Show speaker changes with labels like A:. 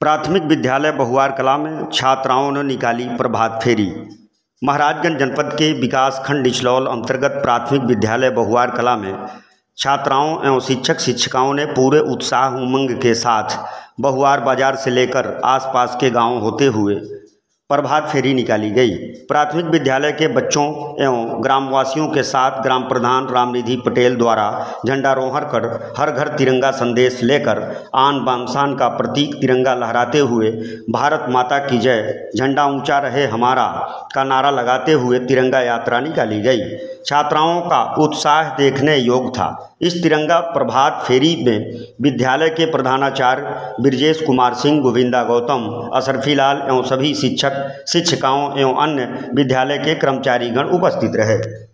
A: प्राथमिक विद्यालय बहुआर कला में छात्राओं ने निकाली प्रभात फेरी। महाराजगंज जनपद के विकास खंड इचलौल अंतर्गत प्राथमिक विद्यालय बहुआर कला में छात्राओं एवं शिक्षक शिक्षिकाओं ने पूरे उत्साह उमंग के साथ बहुआर बाज़ार से लेकर आसपास के गाँव होते हुए प्रभात फेरी निकाली गई। प्राथमिक विद्यालय के बच्चों एवं ग्रामवासियों के साथ ग्राम प्रधान रामनिधि पटेल द्वारा झंडारोहण कर हर घर तिरंगा संदेश लेकर आन बामसान का प्रतीक तिरंगा लहराते हुए भारत माता की जय। झंडा ऊँचा रहे हमारा का नारा लगाते हुए तिरंगा यात्रा निकाली गई। छात्राओं का उत्साह देखने योग्य था। इस तिरंगा प्रभात फेरी में विद्यालय के प्रधानाचार्य ब्रजेश कुमार सिंह, गोविंदा गौतम अशरफी लाल एवं सभी शिक्षक, शिक्षिकाओं एवं अन्य विद्यालय के कर्मचारीगण उपस्थित रहे।